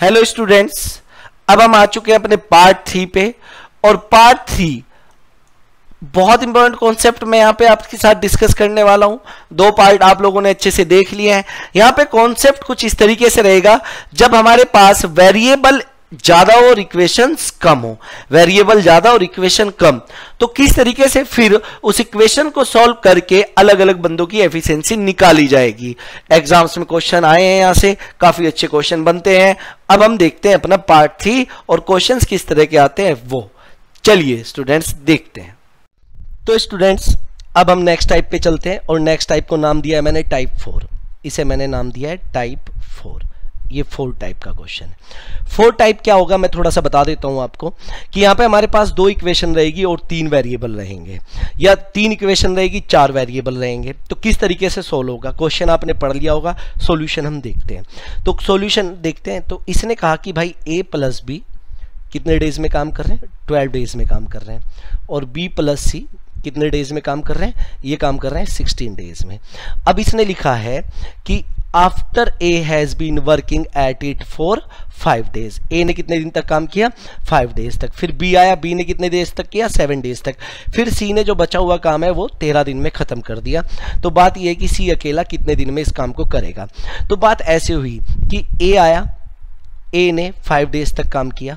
Hello students अब हम आ चुके हैं अपने पार्ट थ्री पे। और पार्ट थ्री बहुत इंपॉर्टेंट कॉन्सेप्ट मैं यहाँ पे आपके साथ डिस्कस करने वाला हूँ। दो पार्ट आप लोगों ने अच्छे से देख लिए हैं। यहाँ पे कॉन्सेप्ट कुछ इस तरीके से रहेगा, जब हमारे पास वेरिएबल ज़्यादा और इक्वेशंस कम हो। वेरिएबल ज़्यादा और इक्वेशन कम। तो किस तरीके से फिर उस इक्वेशन को सॉल्व करके अलग अलग बंदों की एफिशिएंसी निकाली जाएगी? एग्ज़ाम्स में क्वेश्चन आए हैं यहाँ से, काफ़ी अच्छे क्वेश्चन बनते हैं। अब हम देखते हैं अपना पार्ट थ्री और क्वेश्चंस किस तरह के आते हैं वो। चलिए स्टूडेंट्स देखते हैं। तो स्टूडेंट्स अब हम नेक्स्ट टाइप पे चलते हैं और नेक्स्ट टाइप को नाम दिया है मैंने टाइप फोर इसे मैंने नाम दिया है टाइप फोर ये फोर टाइप का क्वेश्चन है। फोर टाइप क्या होगा? मैं थोड़ा सा बता देता हूँ आपको कि यहाँ पे हमारे पास दो इक्वेशन रहेगी और तीन वेरिएबल रहेंगे। या तीन इक्वेशन रहेगी, चार वेरिएबल रहेंगे। तो किस तरीके से सोल्व होगा? क्वेश्चन आपने पढ़ लिया होगा सॉल्यूशन हम देखते हैं। तो सोल्यूशन देखते हैं तो इसने कहा कि भाई ए प्लस बी कितने डेज़ में काम कर रहे हैं? ट्वेल्व डेज़ में काम कर रहे हैं। और बी प्लस सी कितने डेज़ में काम कर रहे हैं? ये काम कर रहे हैं सिक्सटीन डेज़ में। अब इसने लिखा है कि after A has been working at it for five days A ने कितने दिन तक काम किया? फाइव डेज़ तक. फिर बी आया बी ने कितने डेज़ तक किया? सेवन डेज़ तक. फिर सी ने जो बचा हुआ काम है, वो तेरह दिन में खत्म कर दिया। तो बात यह है कि सी अकेला कितने दिन में इस काम को करेगा? तो बात ऐसे हुई कि ए आया ए ने फाइव डेज़ तक काम किया।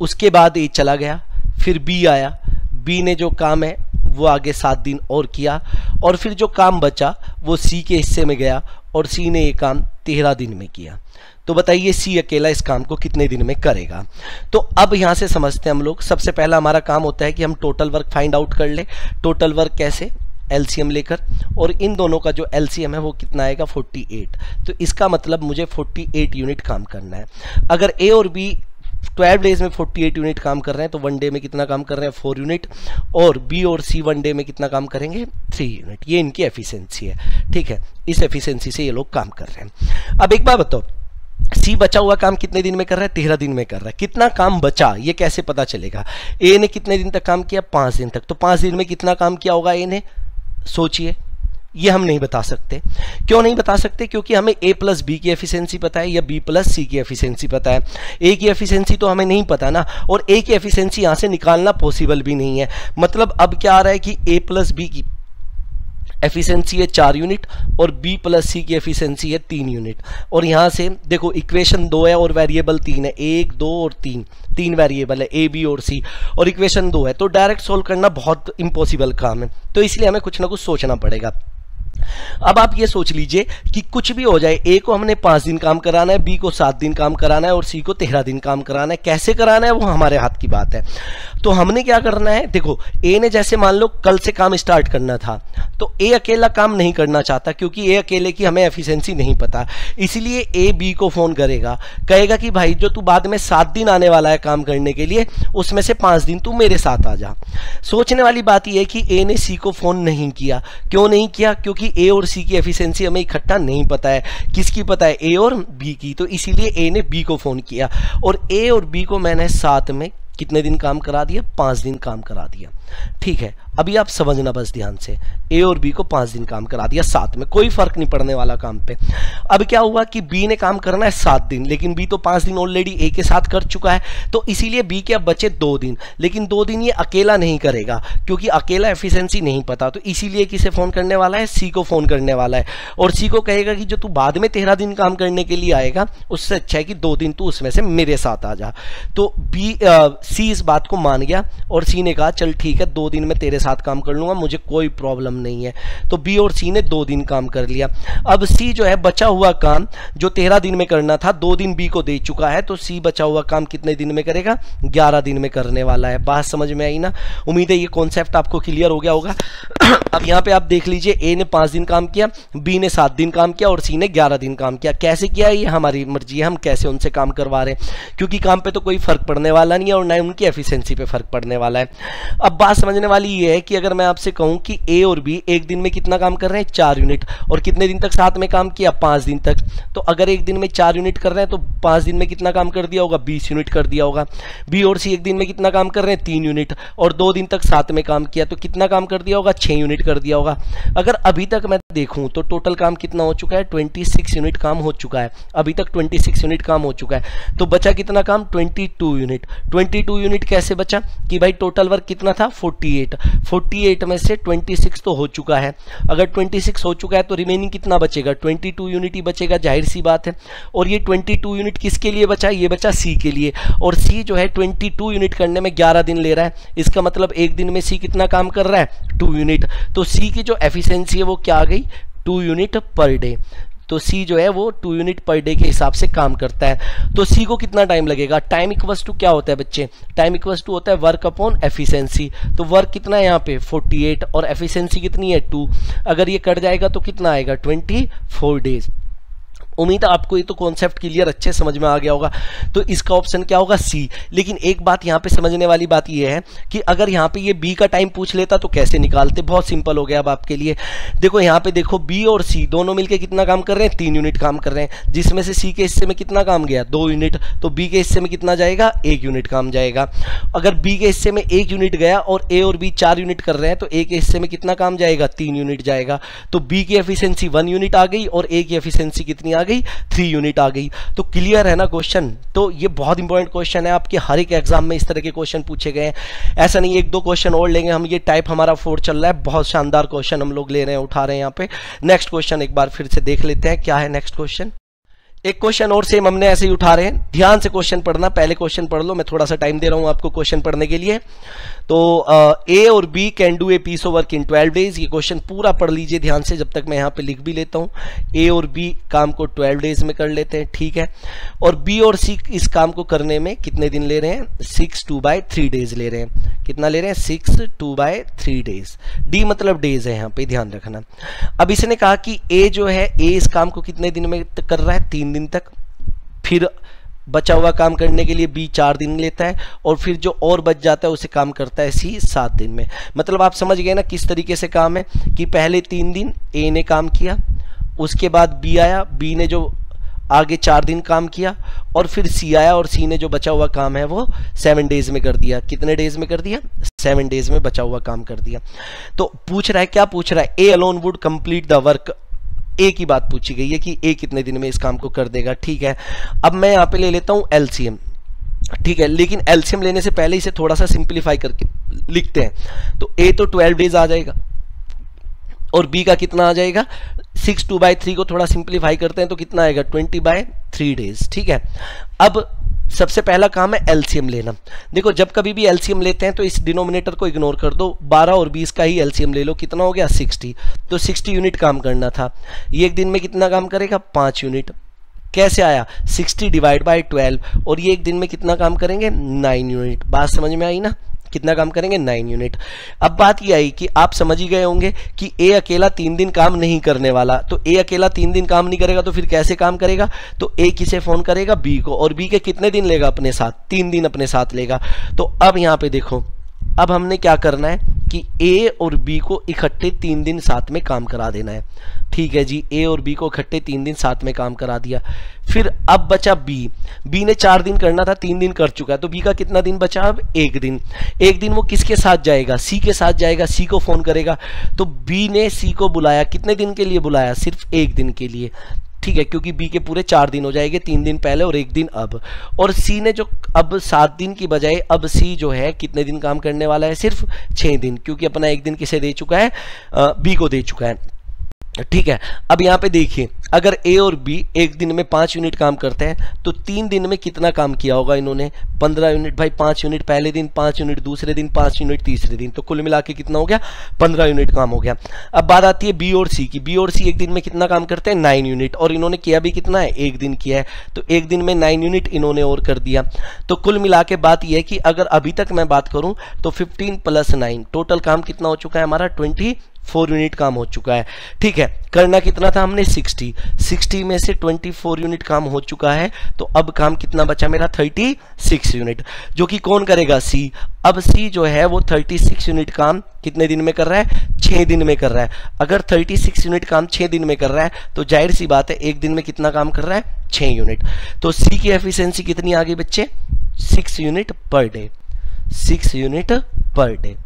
उसके बाद ए चला गया। फिर बी आया। बी ने जो काम है वो आगे सात दिन और किया, और फिर जो काम बचा, वो सी के हिस्से में गया, और सी ने ये काम तेरह दिन में किया। तो बताइए सी अकेला इस काम को कितने दिन में करेगा? तो अब यहाँ से समझते हैं हम लोग, सबसे पहला हमारा काम होता है कि हम टोटल वर्क फाइंड आउट कर ले। टोटल वर्क कैसे? एलसीएम लेकर। और इन दोनों का जो एलसीएम है, वो कितना आएगा? 48 तो इसका मतलब मुझे 48 यूनिट काम करना है। अगर ए और बी ट्वेल्व डेज़ में 48 यूनिट काम कर रहे हैं तो वन डे में कितना काम कर रहे हैं? Four unit. और बी और सी वन डे में कितना काम करेंगे? Three unit. ये इनकी एफिशिएंसी है, ठीक है? इस एफिशिएंसी से ये लोग काम कर रहे हैं। अब एक बात बताओ, सी बचा हुआ काम कितने दिन में कर रहा है? तेरह दिन में कर रहा है। कितना काम बचा, ये कैसे पता चलेगा? ए ने कितने दिन तक काम किया? पाँच दिन तक। तो पाँच दिन में कितना काम किया होगा ए ने? सोचिए। ये हम नहीं बता सकते। क्यों नहीं बता सकते? क्योंकि हमें ए प्लस बी की एफिशिएंसी पता है या बी प्लस सी की एफिशिएंसी पता है। ए की एफिशिएंसी तो हमें नहीं पता ना, और ए की एफिशिएंसी यहाँ से निकालना पॉसिबल भी नहीं है। मतलब अब क्या आ रहा है कि ए प्लस बी की एफिशिएंसी है चार यूनिट और बी प्लस सी की एफिशिएंसी है तीन यूनिट और यहाँ से देखो इक्वेशन दो है और वेरिएबल तीन है। एक, दो और तीन। तीन वेरिएबल है ए बी और सी और इक्वेशन दो है। तो डायरेक्ट सोल्व करना बहुत इम्पॉसिबल काम है। तो इसलिए हमें कुछ ना कुछ सोचना पड़ेगा। अब आप ये सोच लीजिए कि कुछ भी हो जाए ए को हमने पाँच दिन काम कराना है बी को सात दिन काम कराना है और सी को तेरह दिन काम कराना है। कैसे कराना है, वो हमारे हाथ की बात है। तो हमने क्या करना है? देखो ए ने जैसे मान लो कल से काम स्टार्ट करना था तो ए अकेला काम नहीं करना चाहता क्योंकि ए अकेले की हमें एफिशिएंसी नहीं पता। इसीलिए ए बी को फ़ोन करेगा। कहेगा कि, भाई, जो तू बाद में सात दिन आने वाला है काम करने के लिए, उसमें से पाँच दिन तू मेरे साथ आ जा। सोचने वाली बात यह है कि ए ने सी को फ़ोन नहीं किया। क्यों नहीं किया? क्योंकि ए और सी की एफिशिएंसी हमें इकट्ठा नहीं पता है। किसकी पता है? ए और बी की। तो इसीलिए ए ने बी को फ़ोन किया। और ए और बी को मैंने साथ में कितने दिन काम करा दिया? पाँच दिन काम करा दिया। ठीक है। अभी आप समझना बस ध्यान से ए और बी को पाँच दिन काम करा दिया, सात में। कोई फ़र्क नहीं पड़ने वाला काम पे। अब क्या हुआ कि बी ने काम करना है सात दिन, लेकिन बी तो पाँच दिन ऑलरेडी ए के साथ कर चुका है तो इसीलिए बी के अब बचे दो दिन। लेकिन दो दिन ये अकेला नहीं करेगा, क्योंकि अकेला एफिशिएंसी नहीं पता तो इसीलिए किसे फ़ोन करने वाला है? सी को फ़ोन करने वाला है। और सी को कहेगा कि जो तू बाद में तेरह दिन काम करने के लिए आएगा, उससे अच्छा है कि दो दिन तू उसमें से मेरे साथ आ जा। तो बी सी इस बात को मान गया, और सी ने कहा, चल ठीक है, दो दिन में तेरे साथ काम कर लूँगा, मुझे कोई प्रॉब्लम नहीं है। तो बी और सी ने दो दिन काम कर लिया। अब सी जो है, बचा हुआ काम जो तेरह दिन में करना था, दो दिन बी को दे चुका है। तो सी बचा हुआ काम कितने दिन में करेगा? ग्यारह दिन में करने वाला है। बात समझ में आई ना? उम्मीद है ये कॉन्सेप्ट आपको क्लियर हो गया होगा। अब यहाँ पे आप देख लीजिए ए ने पाँच दिन काम किया बी ने सात दिन काम किया और सी ने ग्यारह दिन काम किया। कैसे किया ये? हमारी मर्ज़ी है, हम कैसे उनसे काम करवा रहे हैं। क्योंकि काम पे तो कोई फ़र्क पड़ने वाला नहीं है और ना उनकी एफिशिएंसी पे फ़र्क पड़ने वाला है। अब बात समझने वाली ये है है कि अगर मैं आपसे कहूँ कि ए और बी एक दिन में कितना काम कर रहे हैं? चार यूनिट और कितने दिन तक साथ में काम किया? पाँच दिन तक। तो अगर एक दिन में चार यूनिट कर रहे हैं तो पाँच दिन में कितना काम कर दिया होगा? बीस यूनिट कर दिया होगा। बी और सी एक दिन में कितना काम कर रहे हैं? तीन यूनिट और दो दिन तक साथ में काम किया तो कितना काम कर दिया होगा? छह यूनिट कर दिया होगा। अगर अभी तक मैं देखूँ तो टोटल काम कितना हो चुका है? ट्वेंटी यूनिट काम हो चुका है। अभी तक ट्वेंटी यूनिट काम हो चुका है। तो बचा कितना काम? ट्वेंटी यूनिट ट्वेंटी यूनिट कैसे बचा? कि भाई टोटल वर्क कितना था? 48 48 में से 26 तो हो चुका है। अगर 26 हो चुका है तो रिमेनिंग कितना बचेगा? 22 यूनिट ही बचेगा, ज़ाहिर सी बात है। और ये 22 यूनिट किसके लिए बचा? ये बचा सी के लिए। और सी जो है 22 यूनिट करने में 11 दिन ले रहा है। इसका मतलब एक दिन में सी कितना काम कर रहा है? टू यूनिट तो सी की जो एफिशिएंसी है वो क्या आ गई? टू यूनिट पर डे तो सी जो है वो टू यूनिट पर डे के हिसाब से काम करता है। तो सी को कितना टाइम लगेगा? टाइम इक्वस टू क्या होता है बच्चे? टाइम इक्वस टू होता है वर्क अपॉन एफिशिएंसी तो वर्क कितना है यहाँ पे? 48 और एफिशिएंसी कितनी है? टू अगर ये कट जाएगा तो कितना आएगा? 24 डेज़ उम्मीद है आपको ये तो कॉन्सेप्ट क्लियर अच्छे समझ में आ गया होगा। तो इसका ऑप्शन क्या होगा? सी लेकिन एक बात यहाँ पे समझने वाली बात ये है कि अगर यहाँ पे ये बी का टाइम पूछ लेता तो कैसे निकालते? बहुत सिंपल हो गया अब आपके लिए। देखो, यहाँ पे देखो बी और सी दोनों मिलकर कितना काम कर रहे हैं? तीन यूनिट काम कर रहे हैं। जिसमें से सी के हिस्से में कितना काम गया? दो यूनिट तो बी के हिस्से में कितना जाएगा? एक यूनिट काम जाएगा। अगर बी के हिस्से में एक यूनिट गया और ए और बी चार यूनिट कर रहे हैं तो ए के हिस्से में कितना काम जाएगा? तीन यूनिट जाएगा। तो बी की एफिशिएंसी वन यूनिट आ गई और ए की एफिशिएंसी कितनी आ गई थ्री यूनिट आ गई। तो क्लियर है ना क्वेश्चन तो ये बहुत इंपॉर्टेंट क्वेश्चन है, आपके हर एक एग्ज़ाम में इस तरह के क्वेश्चन पूछे गए हैं। ऐसा नहीं, एक दो क्वेश्चन और लेंगे हम। ये टाइप हमारा फोर चल रहा है। बहुत शानदार क्वेश्चन हम लोग ले रहे हैं, उठा रहे हैं यहाँ पे। नेक्स्ट क्वेश्चन एक बार फिर से देख लेते हैं, क्या है नेक्स्ट क्वेश्चन एक क्वेश्चन और सेम हमने ऐसे ही उठा रहे हैं। ध्यान से क्वेश्चन पढ़ना, पहले क्वेश्चन पढ़ लो, मैं थोड़ा सा टाइम दे रहा हूँ आपको क्वेश्चन पढ़ने के लिए। तो ए और B can do a piece of work in 12 days ये क्वेश्चन पूरा पढ़ लीजिए ध्यान से, जब तक मैं यहाँ पे लिख भी लेता हूँ। ए और बी काम को 12 डेज़ में कर लेते हैं, ठीक है? और बी और सी इस काम को करने में कितने दिन ले रहे हैं? Six two by three days ले रहे हैं। कितना ले रहे हैं? Six two by three days D मतलब डेज़ है यहाँ पे, ध्यान रखना। अब इसने कहा कि ए जो है ए इस काम को कितने दिन में कर रहा है? तीन दिन तक। फिर बचा हुआ काम करने के लिए बी चार दिन लेता है और फिर जो और बच जाता है, उसे काम करता है सी सात दिन में। मतलब आप समझ गए ना किस तरीके से काम है कि पहले तीन दिन ए ने काम किया, उसके बाद बी आया बी ने जो आगे चार दिन काम किया और फिर सी आया और सी ने जो बचा हुआ काम है वो सेवन डेज़ में कर दिया। कितने डेज़ में कर दिया? सेवन डेज़ में बचा हुआ काम कर दिया। तो पूछ रहा है, क्या पूछ रहा है? A alone would complete the work A की बात पूछी गई है कि ए कितने दिन में इस काम को कर देगा। ठीक है। अब मैं यहाँ पे ले लेता हूँ एलसीएम ठीक है, लेकिन एलसीएम लेने से पहले इसे थोड़ा सा सिंप्लीफाई करके लिखते हैं। तो ए तो ट्वेल्व डेज़ आ जाएगा और बी का कितना आ जाएगा? सिक्स टू बाई थ्री को थोड़ा सिंप्लीफाई करते हैं तो कितना आएगा? ट्वेंटी बाय थ्री डेज़, ठीक है? अब सबसे पहला काम है एलसीएम लेना। देखो, जब कभी भी एलसीएम लेते हैं तो इस डिनोमिनेटर को इग्नोर कर दो। 12 और 20 का ही एलसीएम ले लो। कितना हो गया? 60 तो 60 यूनिट काम करना था। ये एक दिन में कितना काम करेगा? पाँच यूनिट। कैसे आया? 60 डिवाइड बाई 12 और ये एक दिन में कितना काम करेंगे? 9 यूनिट। बात समझ में आई ना? कितना काम करेंगे? नाइन यूनिट अब बात यह आई कि आप समझ ही गए होंगे कि ए अकेला तीन दिन काम नहीं करने वाला। तो ए अकेला तीन दिन काम नहीं करेगा तो फिर कैसे काम करेगा? तो ए किसे फ़ोन करेगा? बी को। और बी के कितने दिन लेगा अपने साथ? तीन दिन अपने साथ लेगा। तो अब यहाँ पर देखो, अब हमने क्या करना है? कि ए और बी को इकट्ठे तीन दिन साथ में काम करा देना है। ठीक है जी ए और बी को इकट्ठे तीन दिन साथ में काम करा दिया। फिर अब बचा बी बी ने चार दिन करना था, तीन दिन कर चुका है। तो बी का कितना दिन बचा? अब एक दिन। एक दिन वो किसके साथ जाएगा? सी के साथ जाएगा सी को फ़ोन करेगा। तो बी ने सी को बुलाया। कितने दिन के लिए बुलाया? सिर्फ़ एक दिन के लिए। ठीक है, क्योंकि बी के पूरे चार दिन हो जाएँगे, तीन दिन पहले और एक दिन अब। और सी ने जो, अब सात दिन की बजाय, अब सी जो है, कितने दिन काम करने वाला है? सिर्फ़ छः दिन, क्योंकि अपना एक दिन किसे दे चुका है? बी को दे चुका है। ठीक है, अब यहाँ पे देखिए। अगर ए और बी एक दिन में पाँच यूनिट काम करते हैं तो तीन दिन में कितना काम किया होगा इन्होंने? पंद्रह यूनिट, भाई पाँच यूनिट पहले दिन, पाँच यूनिट दूसरे दिन, पाँच यूनिट तीसरे दिन तो कुल मिला के कितना हो गया? पंद्रह यूनिट काम हो गया। अब बात आती है बी और सी की। बी और सी एक दिन में कितना काम करते हैं? Nine unit. और इन्होंने किया भी कितना है? एक दिन किया है। तो एक दिन में नाइन यूनिट इन्होंने और कर दिया। तो कुल मिला के बात यह है कि अगर अभी तक मैं बात करूँ तो फिफ्टीन प्लस नाइन टोटल काम कितना हो चुका है हमारा? ट्वेंटी फोर यूनिट काम हो चुका है। ठीक है, करना कितना था हमने? 60 60 में से 24 यूनिट काम हो चुका है तो अब काम कितना बचा मेरा? 36 यूनिट। जो कि कौन करेगा? सी। अब सी जो है, वो 36 यूनिट काम कितने दिन में कर रहा है? छः दिन में कर रहा है। अगर 36 यूनिट काम छः दिन में कर रहा है तो ज़ाहिर सी बात है, एक दिन में कितना काम कर रहा है? छः यूनिट। तो सी की एफिशिएंसी कितनी आ गई बच्चे? Six unit per day. Six unit per day.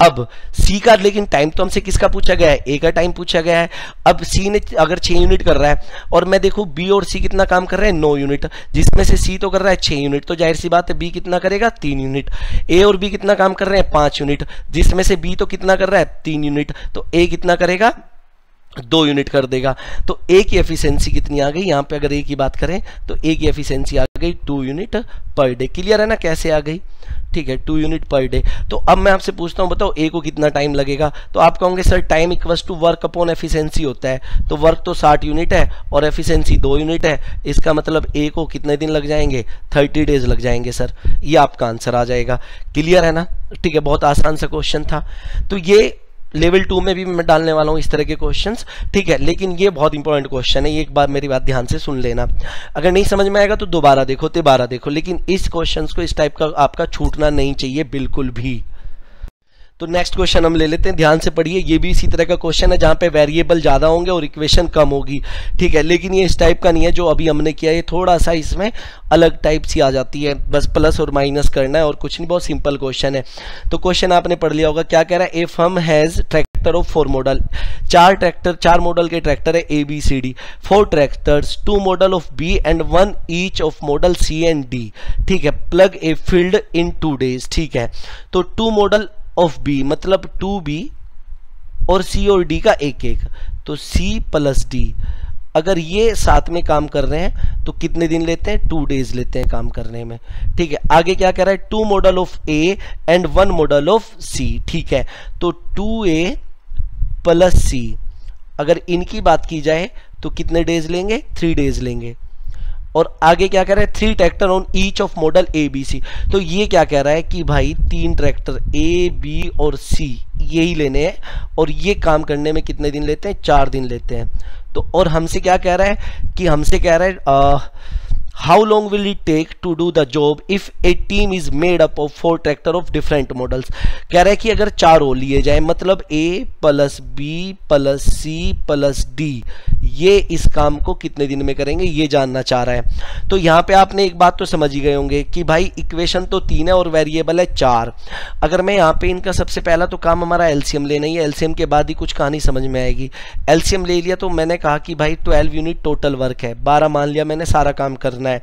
अब सी का, लेकिन टाइम तो हमसे किसका पूछा गया है? ए का टाइम पूछा गया है। अब सी ने अगर छह यूनिट कर रहा है, और मैं देखूँ बी और सी कितना काम कर रहे हैं? नौ यूनिट जिसमें से सी तो कर रहा है छह यूनिट तो ज़ाहिर सी बात है बी कितना करेगा? तीन यूनिट ए और बी कितना काम कर रहे हैं? पाँच यूनिट जिसमें से बी तो कितना कर रहा है? तीन यूनिट तो ए कितना करेगा? दो यूनिट कर देगा। तो ए की एफिशिएंसी कितनी आ गई? यहाँ पे अगर ए की बात करें तो ए की एफिशिएंसी आ गई two unit per day clear है ना कैसे आ गई? ठीक है टू यूनिट पर डे तो अब मैं आपसे पूछता हूँ, बताओ ए को कितना टाइम लगेगा? तो आप कहोगे, sir time equals to work upon efficiency होता है। तो वर्क तो 60 यूनिट है और एफिशिएंसी दो यूनिट है। इसका मतलब ए को कितने दिन लग जाएँगे? 30 डेज़ लग जाएँगे, सर। ये आपका आंसर आ जाएगा। क्लियर है ना? ठीक है, बहुत आसान सा क्वेश्चन था। तो ये लेवल टू में भी मैं डालने वाला हूँ इस तरह के क्वेश्चन ठीक है, लेकिन ये बहुत इंपॉर्टेंट क्वेश्चन है, ये एक बार मेरी बात ध्यान से सुन लेना। अगर नहीं समझ में आएगा तो दोबारा देखो, तिबारा देखो। लेकिन इस क्वेश्चन को, इस टाइप का आपका छूटना नहीं चाहिए, बिल्कुल भी। तो नेक्स्ट क्वेश्चन हम ले लेते हैं। ध्यान से पढ़िए, ये भी इसी तरह का क्वेश्चन है जहाँ पे वेरिएबल ज़्यादा होंगे और इक्वेशन कम होगी। ठीक है, लेकिन ये इस टाइप का नहीं है जो अभी हमने किया ये थोड़ा सा इसमें अलग टाइप सी आ जाती है। बस प्लस और माइनस करना है और कुछ नहीं, बहुत सिंपल क्वेश्चन है। तो क्वेश्चन आपने पढ़ लिया होगा, क्या कह रहा है? A firm has tractor of four model चार ट्रैक्टर चार मॉडल के ट्रैक्टर है A B C D four tractors two model of B and one each of model C and D ठीक है plough a field in two days ठीक है तो two model of B मतलब two B और C और D का एक एक। तो सी प्लस डी अगर ये साथ में काम कर रहे हैं तो कितने दिन लेते हैं? टू डेज़ लेते हैं काम करने में। ठीक है, आगे क्या कह रहा है? Two model of A and one model of C ठीक है तो टू ए प्लस सी अगर इनकी बात की जाए तो कितने डेज़ लेंगे? थ्री डेज़ लेंगे। और आगे क्या कह रहा है? Three tractor on each of model A B C तो ये क्या कह रहा है कि भाई तीन ट्रैक्टर ए बी और सी यही लेने हैं और ये काम करने में कितने दिन लेते हैं? चार दिन लेते हैं। तो और हमसे क्या कह रहा है कि हमसे कह रहा है आ, how long will take to do the job if a team is made up of four tractor of different models? कह रहा है कि अगर चार हो लिए जाए मतलब A plus B plus C plus D ये इस काम को कितने दिन में करेंगे, ये जानना चाह रहा है। तो यहाँ पे आपने एक बात तो समझ ही गए होंगे कि भाई इक्वेशन तो तीन है और वेरिएबल है चार। अगर मैं यहाँ पे इनका सबसे पहला तो काम हमारा एलसीएम लेना ही है, एलसीएम के बाद ही कुछ कहानी समझ में आएगी। एलसीएम ले लिया तो मैंने कहा कि भाई ट्वेल्व यूनिट टोटल वर्क है, बारह मान लिया मैंने, सारा काम करना है।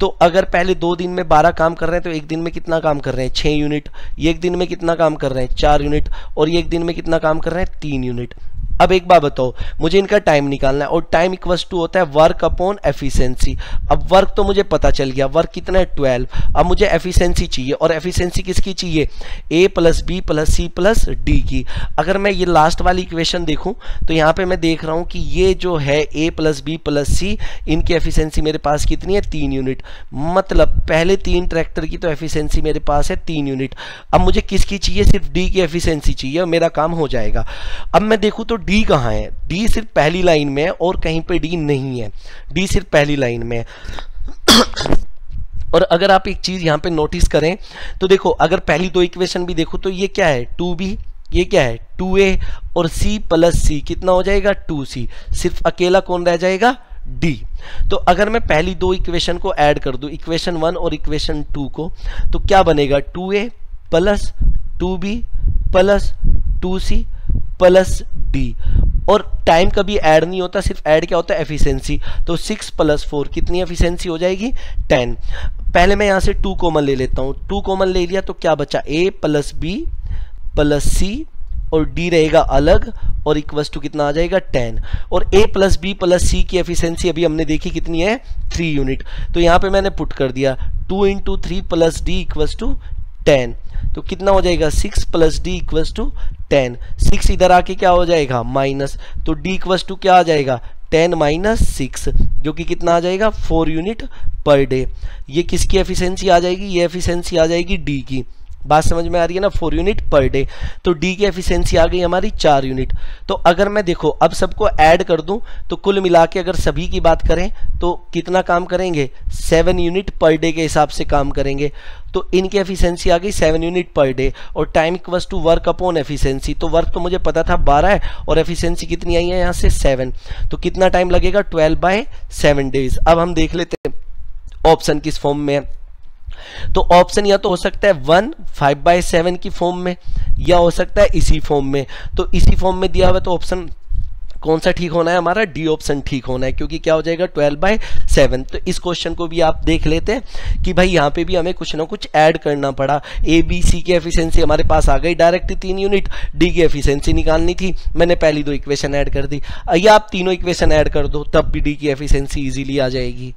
तो अगर पहले दो दिन में बारह काम कर रहे हैं तो एक दिन में कितना काम कर रहे हैं? छः यूनिट। एक दिन में कितना काम कर रहे हैं? चार यूनिट। और एक दिन में कितना काम कर रहे हैं? तीन यूनिट। अब एक बार बताओ, मुझे इनका टाइम निकालना है और टाइम इक्वस टू होता है वर्क अपॉन एफिशिएंसी अब वर्क तो मुझे पता चल गया वर्क कितना है? ट्वेल्व अब मुझे एफिशिएंसी चाहिए और एफिशिएंसी किसकी चाहिए? A plus B plus C plus D की. अगर मैं ये लास्ट वाली इक्वेशन देखूँ तो यहाँ पे मैं देख रहा हूँ कि ये जो है A plus B plus C इनकी एफिशिएंसी मेरे पास कितनी है? तीन यूनिट मतलब पहले तीन ट्रैक्टर की तो एफिशिएंसी मेरे पास है तीन यूनिट अब मुझे किसकी चाहिए? सिर्फ़ डी की एफिशिएंसी चाहिए मेरा काम हो जाएगा. अब मैं देखूँ तो डी कहाँ है? डी सिर्फ़ पहली लाइन में है और कहीं पे डी नहीं है। डी सिर्फ़ पहली लाइन में है। और अगर आप एक चीज़ यहाँ पे नोटिस करें तो देखो, अगर पहली दो इक्वेशन भी देखो तो ये क्या है? टू बी, ये क्या है? टू ए और सी प्लस सी कितना हो जाएगा? टू सी सिर्फ़ अकेला कौन रह जाएगा? डी तो अगर मैं पहली दो इक्वेशन को ऐड कर दूँ इक्वेशन वन और इक्वेशन टू को तो क्या बनेगा? Two A plus two B plus two C plus D और टाइम कभी ऐड नहीं होता, सिर्फ़ ऐड क्या होता है? एफिशिएंसी तो सिक्स प्लस फोर कितनी एफिशिएंसी हो जाएगी? टेन पहले मैं यहाँ से टू कॉमन ले लेता हूँ। टू कॉमन ले लिया तो क्या बचा? A plus B plus C और डी रहेगा अलग और इक्वस टू कितना आ जाएगा? टेन और A plus B plus C की एफिशिएंसी अभी हमने देखी कितनी है? थ्री यूनिट तो यहाँ पे मैंने पुट कर दिया। Two into three plus D equals to ten तो कितना हो जाएगा? Six plus D equals to ten six इधर आके क्या हो जाएगा? माइनस तो डी इक्वस टू क्या आ जाएगा? टेन माइनस सिक्स जो कि कितना आ जाएगा? फोर यूनिट पर डे ये किसकी एफिशिएंसी आ जाएगी? ये एफिशिएंसी आ जाएगी डी की. बात समझ में आ रही है ना? फोर यूनिट पर डे तो डी की एफिशिएंसी आ गई हमारी चार यूनिट तो अगर मैं देखो, अब सबको ऐड कर दूँ तो कुल मिला के अगर सभी की बात करें तो कितना काम करेंगे? सेवन यूनिट पर डे के हिसाब से काम करेंगे. तो इनकी एफिशिएंसी आ गई सेवन यूनिट पर डे और time equals to work upon efficiency तो वर्क तो मुझे पता था बारह है, और एफिशिएंसी कितनी आई है यहाँ से? सेवन तो कितना टाइम लगेगा? ट्वेल्व बाय सेवन डेज़ अब हम देख लेते हैं ऑप्शन किस फॉर्म में है. तो ऑप्शन या तो हो सकता है वन फाइव बाय सेवन की फॉर्म में, या हो सकता है इसी फॉर्म में। तो इसी फॉर्म में दिया हुआ तो ऑप्शन कौन सा ठीक होना है? हमारा डी ऑप्शन ठीक होना है, क्योंकि क्या हो जाएगा? ट्वेल्व बाय सेवन तो इस क्वेश्चन को भी आप देख लेते हैं कि भाई यहाँ पे भी हमें कुछ ना कुछ ऐड करना पड़ा। ए बी सी की एफिशिएंसी हमारे पास आ गई डायरेक्ट तीन यूनिट डी की एफिशिएंसी निकालनी थी। मैंने पहली दो इक्वेशन ऐड कर दी। या आप तीनों इक्वेशन ऐड कर दो, तब भी डी की एफिशिएंसी इजीली आ जाएगी।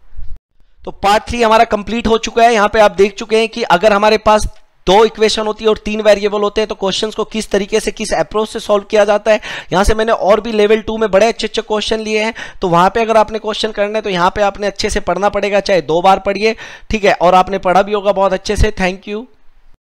तो पार्ट थ्री हमारा कंप्लीट हो चुका है। यहाँ पे आप देख चुके हैं कि अगर हमारे पास दो इक्वेशन होती है और तीन वेरिएबल होते हैं तो क्वेश्चंस को किस तरीके से, किस अप्रोच से सॉल्व किया जाता है। यहाँ से मैंने और भी लेवल टू में बड़े अच्छे अच्छे क्वेश्चन लिए हैं। तो वहाँ पे अगर आपने क्वेश्चन करना है तो यहाँ पे आपने अच्छे से पढ़ना पड़ेगा, चाहे दो बार पढ़िए, ठीक है? और आपने पढ़ा भी होगा बहुत अच्छे से। Thank you